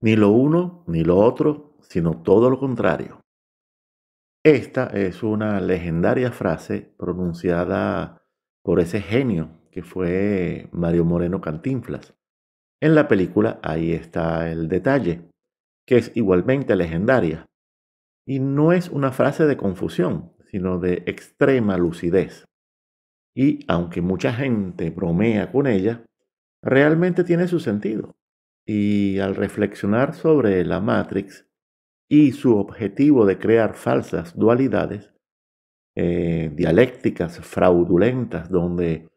Ni lo uno ni lo otro, sino todo lo contrario. Esta es una legendaria frase pronunciada por ese genio que fue Mario Moreno Cantinflas. En la película ahí está el detalle, que es igualmente legendaria. Y no es una frase de confusión, sino de extrema lucidez. Y aunque mucha gente bromea con ella, realmente tiene su sentido. Y al reflexionar sobre la Matrix y su objetivo de crear falsas dualidades, eh, dialécticas fraudulentas donde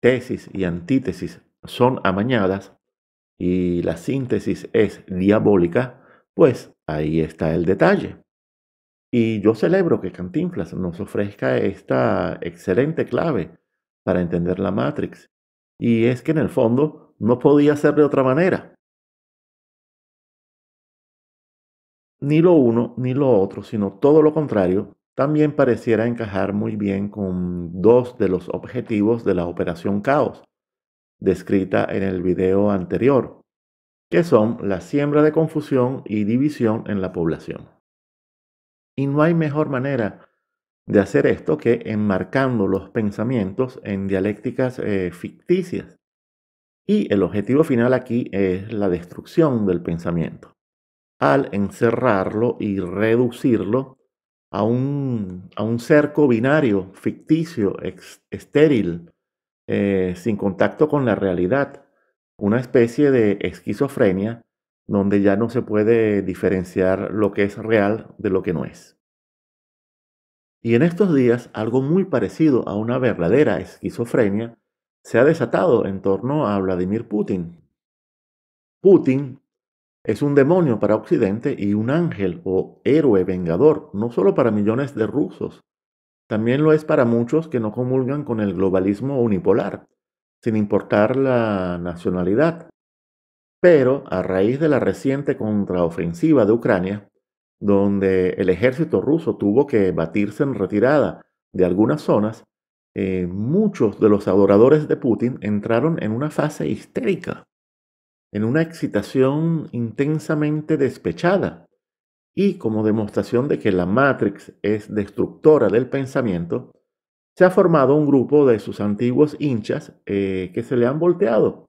tesis y antítesis son amañadas y la síntesis es diabólica, pues ahí está el detalle. Y yo celebro que Cantinflas nos ofrezca esta excelente clave para entender la Matrix. Y es que en el fondo no podía ser de otra manera. Ni lo uno ni lo otro, sino todo lo contrario, también pareciera encajar muy bien con dos de los objetivos de la Operación Caos, descrita en el video anterior, que son la siembra de confusión y división en la población. Y no hay mejor manera de hacer esto que enmarcando los pensamientos en dialécticas eh, ficticias. Y el objetivo final aquí es la destrucción del pensamiento, al encerrarlo y reducirlo a un, a un cerco binario, ficticio, estéril, eh, sin contacto con la realidad, una especie de esquizofrenia donde ya no se puede diferenciar lo que es real de lo que no es. Y en estos días algo muy parecido a una verdadera esquizofrenia se ha desatado en torno a Vladimir Putin. Putin es un demonio para Occidente y un ángel o héroe vengador, no solo para millones de rusos, también lo es para muchos que no comulgan con el globalismo unipolar, sin importar la nacionalidad. Pero a raíz de la reciente contraofensiva de Ucrania, donde el ejército ruso tuvo que batirse en retirada de algunas zonas, eh, muchos de los adoradores de Putin entraron en una fase histérica, en una excitación intensamente despechada. Y como demostración de que la Matrix es destructora del pensamiento, se ha formado un grupo de sus antiguos hinchas eh, que se le han volteado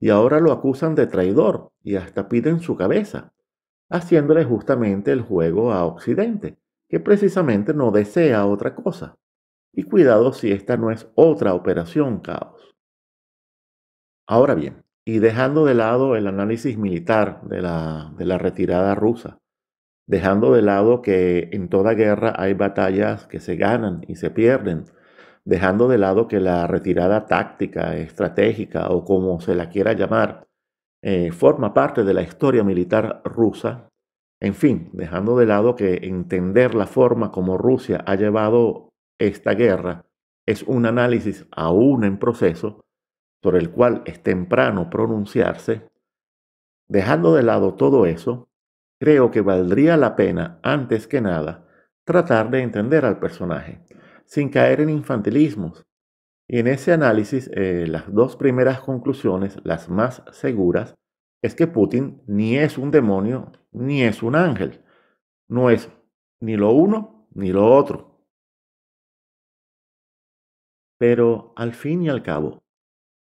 y ahora lo acusan de traidor y hasta piden su cabeza, haciéndole justamente el juego a Occidente, que precisamente no desea otra cosa. Y cuidado si esta no es otra operación caos. Ahora bien, y dejando de lado el análisis militar de la, de la retirada rusa, dejando de lado que en toda guerra hay batallas que se ganan y se pierden, dejando de lado que la retirada táctica, estratégica o como se la quiera llamar, eh, forma parte de la historia militar rusa. En fin, dejando de lado que entender la forma como Rusia ha llevado esta guerra es un análisis aún en proceso, sobre el cual es temprano pronunciarse, dejando de lado todo eso, creo que valdría la pena, antes que nada, tratar de entender al personaje sin caer en infantilismos. Y en ese análisis, eh, las dos primeras conclusiones, las más seguras, es que Putin ni es un demonio ni es un ángel. No es ni lo uno ni lo otro. Pero al fin y al cabo,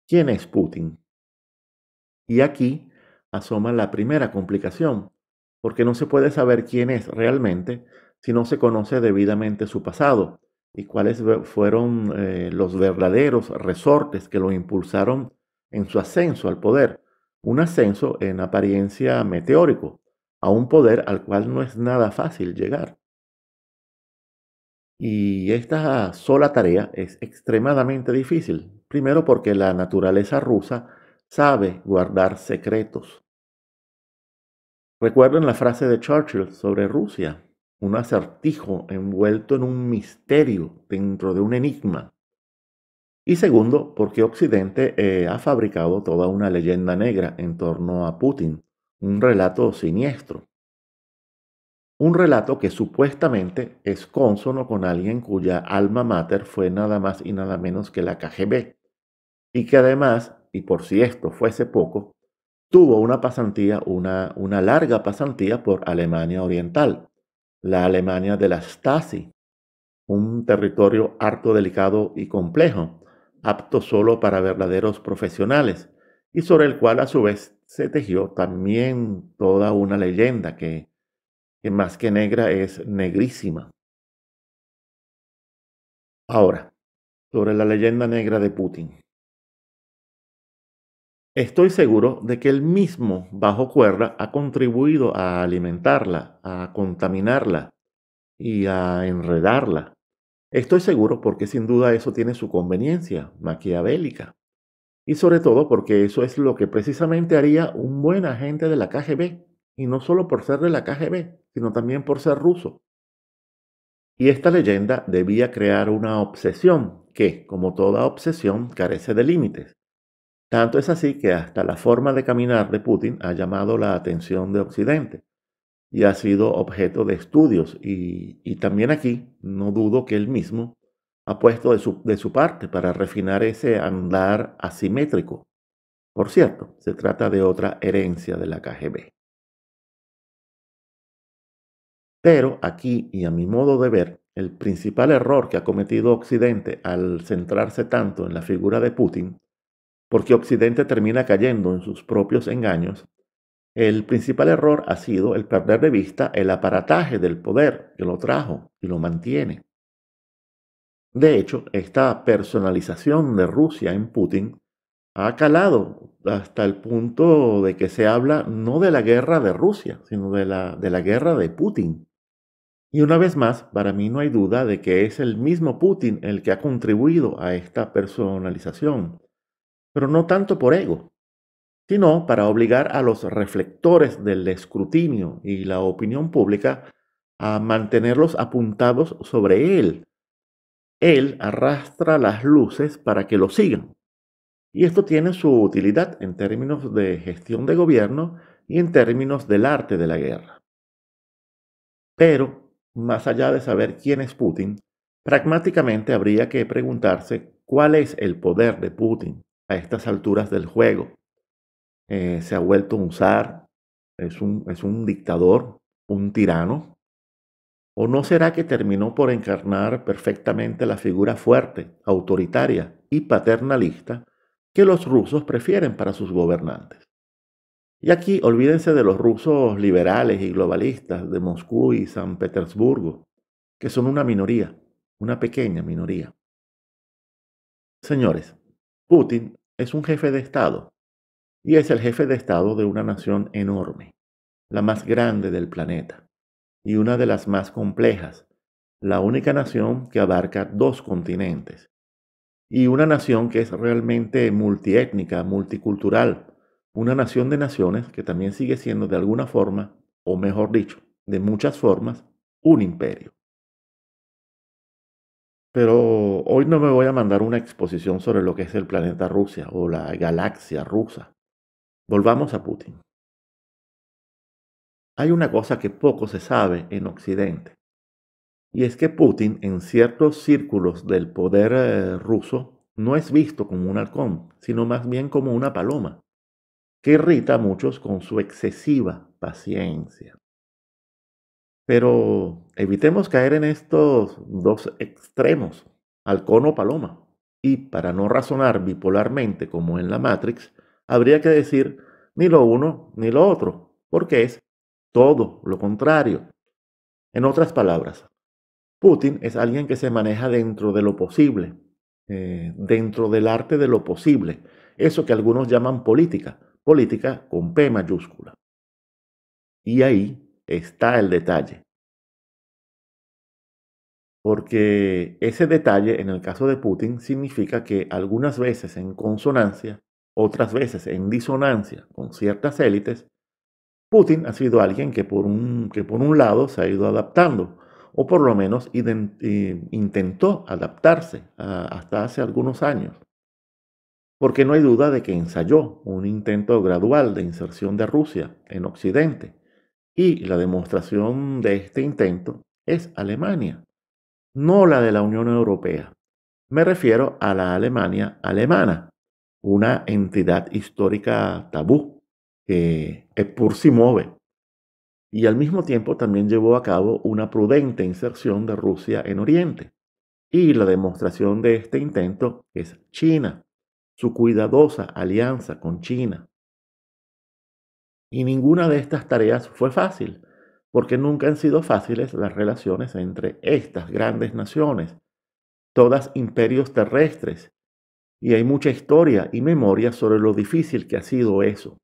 ¿quién es Putin? Y aquí asoma la primera complicación, porque no se puede saber quién es realmente si no se conoce debidamente su pasado y cuáles fueron eh, los verdaderos resortes que lo impulsaron en su ascenso al poder. Un ascenso en apariencia meteórico, a un poder al cual no es nada fácil llegar. Y esta sola tarea es extremadamente difícil, primero porque la naturaleza rusa sabe guardar secretos. Recuerden la frase de Churchill sobre Rusia, un acertijo envuelto en un misterio dentro de un enigma. Y segundo, porque Occidente eh, ha fabricado toda una leyenda negra en torno a Putin, un relato siniestro. Un relato que supuestamente es cónsono con alguien cuya alma mater fue nada más y nada menos que la KGB, y que además, y por si esto fuese poco, tuvo una pasantía, una, una larga pasantía por Alemania Oriental, la Alemania de la Stasi, un territorio harto delicado y complejo, apto solo para verdaderos profesionales, y sobre el cual a su vez se tejió también toda una leyenda que, que más que negra es negrísima. Ahora, sobre la leyenda negra de Putin. Estoy seguro de que él mismo, bajo cuerda, ha contribuido a alimentarla, a contaminarla y a enredarla. Estoy seguro porque sin duda eso tiene su conveniencia maquiavélica. Y sobre todo porque eso es lo que precisamente haría un buen agente de la KGB, y no solo por ser de la KGB, sino también por ser ruso. Y esta leyenda debía crear una obsesión que, como toda obsesión, carece de límites. Tanto es así que hasta la forma de caminar de Putin ha llamado la atención de Occidente y ha sido objeto de estudios y, también aquí no dudo que él mismo ha puesto de su, de su parte para refinar ese andar asimétrico. Por cierto, se trata de otra herencia de la KGB. Pero aquí, y a mi modo de ver, el principal error que ha cometido Occidente al centrarse tanto en la figura de Putin, porque Occidente termina cayendo en sus propios engaños, el principal error ha sido el perder de vista el aparataje del poder que lo trajo y lo mantiene. De hecho, esta personalización de Rusia en Putin ha calado hasta el punto de que se habla no de la guerra de Rusia, sino de la, de la guerra de Putin. Y una vez más, para mí no hay duda de que es el mismo Putin el que ha contribuido a esta personalización, pero no tanto por ego, sino para obligar a los reflectores del escrutinio y la opinión pública a mantenerlos apuntados sobre él. Él arrastra las luces para que lo sigan. Y esto tiene su utilidad en términos de gestión de gobierno y en términos del arte de la guerra. Pero, más allá de saber quién es Putin, pragmáticamente habría que preguntarse cuál es el poder de Putin a estas alturas del juego eh, se ha vuelto un zar, es un, es un dictador, un tirano? ¿O no será que terminó por encarnar perfectamente la figura fuerte, autoritaria y paternalista que los rusos prefieren para sus gobernantes? Y aquí olvídense de los rusos liberales y globalistas de Moscú y San Petersburgo, que son una minoría, una pequeña minoría. Señores, Putin es un jefe de Estado y es el jefe de Estado de una nación enorme, la más grande del planeta y una de las más complejas, la única nación que abarca dos continentes y una nación que es realmente multiétnica, multicultural, una nación de naciones que también sigue siendo de alguna forma, o mejor dicho, de muchas formas, un imperio. Pero hoy no me voy a mandar una exposición sobre lo que es el planeta Rusia o la galaxia rusa. Volvamos a Putin. Hay una cosa que poco se sabe en Occidente, y es que Putin en ciertos círculos del poder eh, ruso no es visto como un halcón, sino más bien como una paloma, que irrita a muchos con su excesiva paciencia. Pero evitemos caer en estos dos extremos, halcón o paloma, y para no razonar bipolarmente como en la Matrix, habría que decir ni lo uno ni lo otro, porque es todo lo contrario. En otras palabras, Putin es alguien que se maneja dentro de lo posible, eh, dentro del arte de lo posible, eso que algunos llaman política, política con P mayúscula. Y ahí está el detalle. Porque ese detalle en el caso de Putin significa que algunas veces en consonancia otras veces en disonancia con ciertas élites, Putin ha sido alguien que por un, que por un lado se ha ido adaptando, o por lo menos eh, intentó adaptarse hasta hace algunos años. Porque no hay duda de que ensayó un intento gradual de inserción de Rusia en Occidente, y la demostración de este intento es Alemania, no la de la Unión Europea. Me refiero a la Alemania alemana, una entidad histórica tabú que Epur move y al mismo tiempo también llevó a cabo una prudente inserción de Rusia en Oriente. Y la demostración de este intento es China, su cuidadosa alianza con China. Y ninguna de estas tareas fue fácil, porque nunca han sido fáciles las relaciones entre estas grandes naciones, todas imperios terrestres, y hay mucha historia y memoria sobre lo difícil que ha sido eso.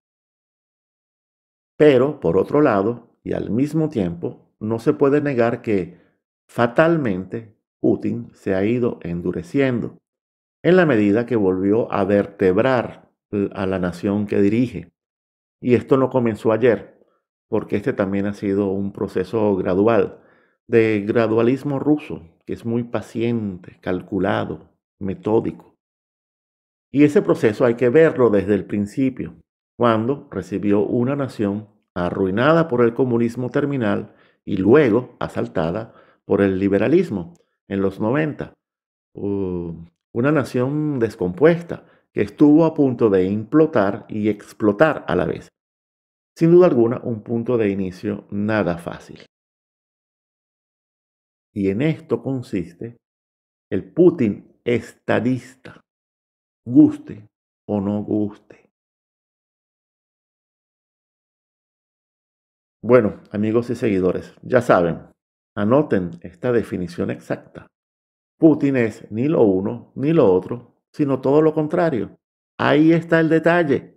Pero, por otro lado, y al mismo tiempo, no se puede negar que, fatalmente, Putin se ha ido endureciendo, en la medida que volvió a vertebrar a la nación que dirige. Y esto no comenzó ayer, porque este también ha sido un proceso gradual, de gradualismo ruso, que es muy paciente, calculado, metódico. Y ese proceso hay que verlo desde el principio, cuando recibió una nación arruinada por el comunismo terminal y luego asaltada por el liberalismo en los 90. Una nación descompuesta que estuvo a punto de implotar y explotar a la vez. Sin duda alguna, un punto de inicio nada fácil. Y en esto consiste el Putin estadista, guste o no guste. Bueno, amigos y seguidores, ya saben, anoten esta definición exacta. Putin es ni lo uno ni lo otro, sino todo lo contrario. Ahí está el detalle.